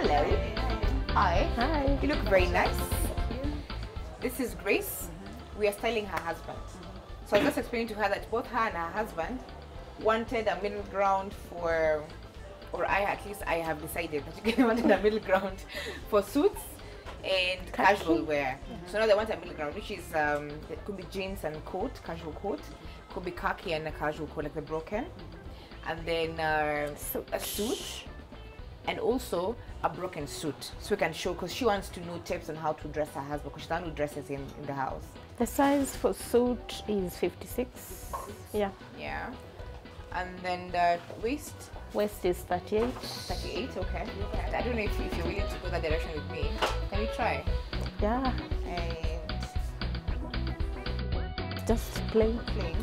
Hello. Hi. Hi. You look very nice. This is Grace. We are styling her husband. So I just explaining to her that both her and her husband wanted a middle ground for, or I at least I have decided that they wanted a middle ground for suits and casual wear. So now they want a middle ground, which is um, it could be jeans and coat, casual coat, could be khaki and a casual coat like the broken, and then uh, a suit and also a broken suit so we can show because she wants to know tips on how to dress her husband because she's one who dresses him in the house The size for suit is 56. Yeah. yeah and then the waist Waist is 38. 38 okay i don't know if, if you're willing to go that direction with me can we try Yeah. and Just plain. plain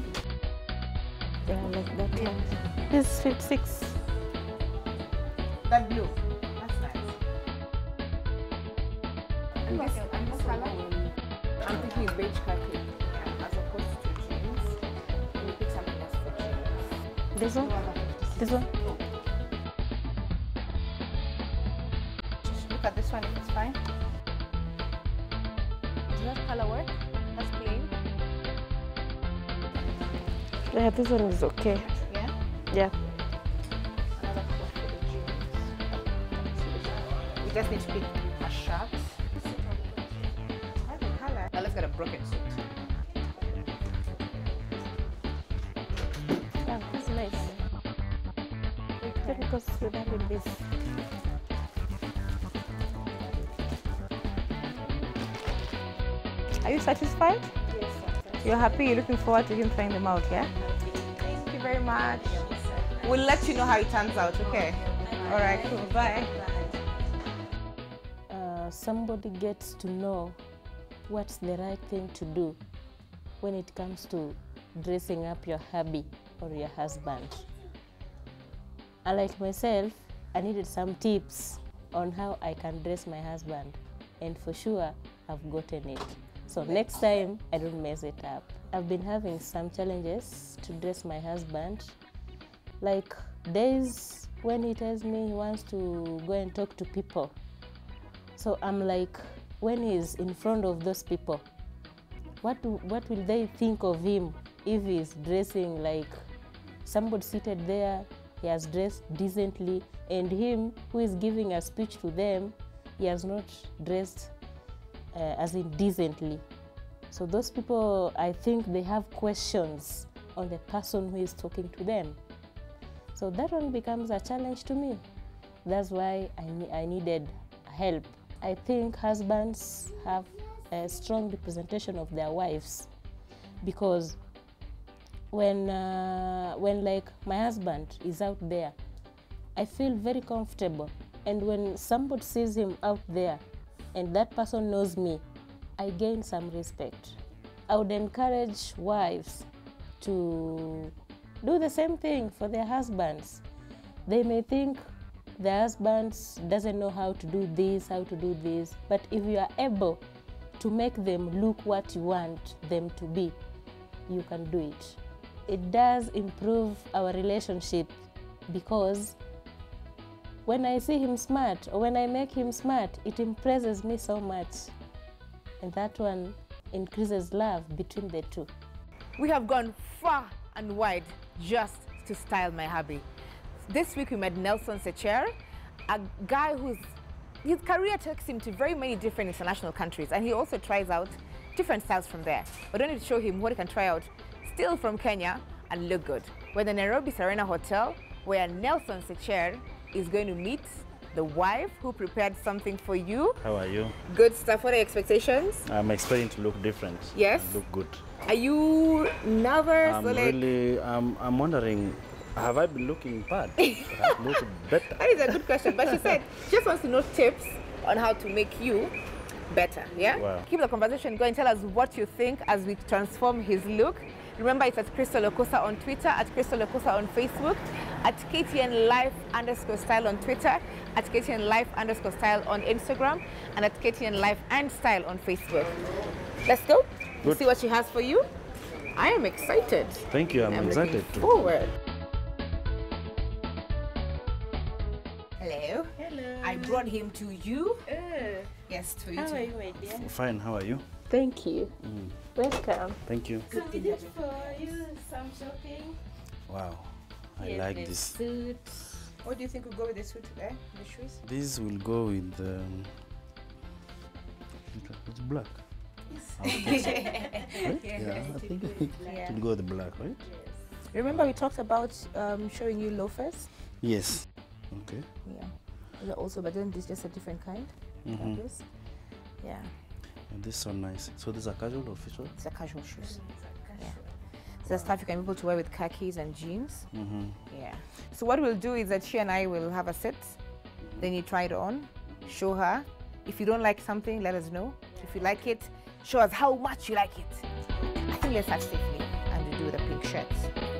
Yeah, like that one. This is 56. That blue that's nice and this, and this color i'm thinking beige khaki yeah, as opposed to jeans can we pick something else for jeans This one? This one? Just look at this one if it's fine. Does that color work? That's plain. Yeah, this one is okay. Yeah. Yeah. Just need to pick a shirt. I like the color. Now let's get a broken suit. Yeah, this is nice. Then it goes with that with this. Are you satisfied? Yes, You're happy? You're looking forward to him trying them out, yeah? Thank you very much. We'll let you know how it turns out, okay? All right, cool. Bye. Somebody gets to know what's the right thing to do when it comes to dressing up your hubby or your husband. Unlike myself, I needed some tips on how I can dress my husband, and for sure, I've gotten it. So next time, I don't mess it up. I've been having some challenges to dress my husband, like days when he tells me he wants to go and talk to people so I'm like, when he's in front of those people, what do, what will they think of him if he's dressing like somebody seated there, he has dressed decently, and him who is giving a speech to them, he has not dressed uh, as in decently. So those people, I think they have questions on the person who is talking to them. So that one becomes a challenge to me. That's why I, I needed help. I think husbands have a strong representation of their wives because when, uh, when like my husband is out there, I feel very comfortable. And when somebody sees him out there and that person knows me, I gain some respect. I would encourage wives to do the same thing for their husbands. They may think their husbands doesn't know how to do this, how to do this, but if you are able to make them look what you want them to be, you can do it. It does improve our relationship because when I see him smart or when I make him smart, it impresses me so much. And that one increases love between the two. We have gone far and wide just to style my hubby. This week we met Nelson Secher, a guy whose his career takes him to very many different international countries and he also tries out different styles from there. We're going to show him what he can try out still from Kenya and look good. We're at the Nairobi Serena Hotel where Nelson Secher is going to meet the wife who prepared something for you. How are you? Good stuff. What are your expectations? I'm expecting to look different. Yes? Look good. Are you nervous? I'm really, um, I'm wondering, have I been looking bad? have I looked better? That is a good question. But she said she just wants to know tips on how to make you better. Yeah? Wow. Keep the conversation going. Tell us what you think as we transform his look. Remember, it's at Crystal Okosa on Twitter, at Crystal Okosa on Facebook, at KTN Life underscore style on Twitter, at KTN Life underscore style on Instagram, and at KTN Life and style on Facebook. Let's go. We'll Good. see what she has for you. I am excited. Thank you. I'm, I'm excited forward. Brought him to you. Yes, to you. How too. are you, my dear? Fine, how are you? Thank you. Mm, Welcome. thank you. So we did for you some shopping. Wow, I Yes, like this. Suit. What do you think will go with the suit there? The shoes? This will go with um, it's black. I would. Right? Yeah, I think it Yeah. will go with black, right? Yes. Remember we talked about um, showing you loafers? Yes. Okay. Yeah. Also, but then this is just a different kind. Mm-hmm. like. Yeah. And this is so nice. So these are casual or official? It's a casual shoes. Yeah. So the stuff you can be able to wear with khakis and jeans. Mm-hmm. Yeah. So what we'll do is that she and I will have a sit. Then you try it on, show her. If you don't like something, let us know. If you like it, show us how much you like it. I think let's start safely and we do the pink shirts.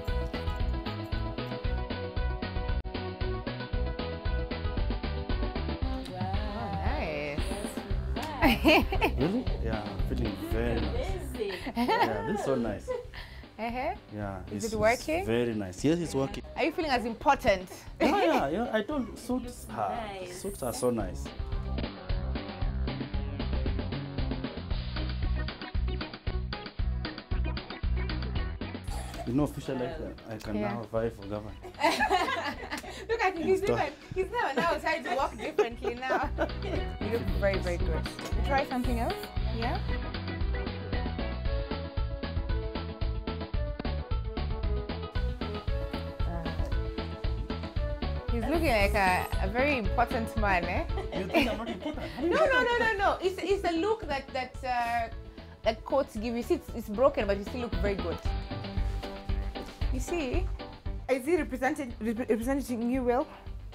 Really? Yeah, I'm feeling very nice. Yeah, this is so nice. Uh-huh. Yeah. Is it's- it it's working? Very nice. Yes, it's working. Are you feeling as important? yeah, yeah, yeah. I told suits. Ah, nice. suits are so nice. You know, officially, like that, I can Yeah. now vie for governor. Look at him, he's Stop. different. He's now now trying to walk differently now. you look very, very good. Try something else? Yeah? He's looking like a, a very important man, eh? You think I'm not important? No, no, no, no, no. It's, it's a look that that uh, that coats give you. See, it's, it's broken, but you still look very good. You see, is he represented rep- representing you well?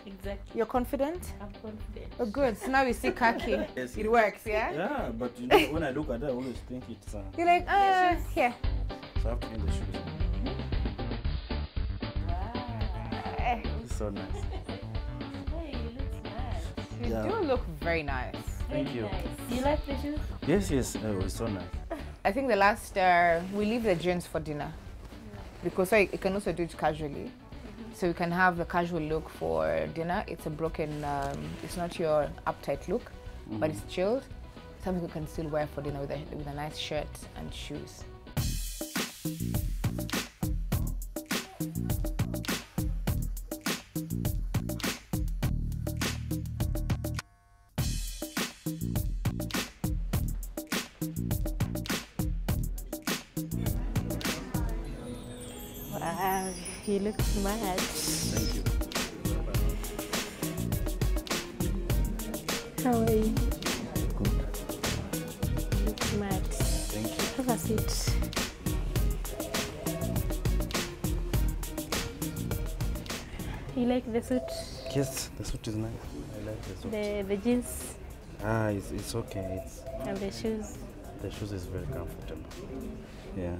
Exactly. You're confident. I'm confident. Oh, good. So now we see khaki. Yes, It works, yeah. Yeah, but you know, when I look at that, I always think it's. Uh, You're like, ah, here. so I have to clean the shoes. Eh, It's so nice. Hey, you look smart. You Yeah. do look very nice. Thank Very you. Nice. You like the shoes? Yes, yes, oh, it's so nice. I think the last uh, we leave the jeans for dinner because so you can also do it casually. So you can have a casual look for dinner. It's a broken. Um, it's not your uptight look, but it's chilled. Something you can still wear for dinner with a, with a nice shirt and shoes. You look smart. Thank you. How are you? Good. You look smart. Thank you. Have a seat. You like the suit? Yes, the suit is nice. I like the suit. The the jeans Ah, it's, it's okay. It's and the shoes. the shoes is very comfortable. Yeah.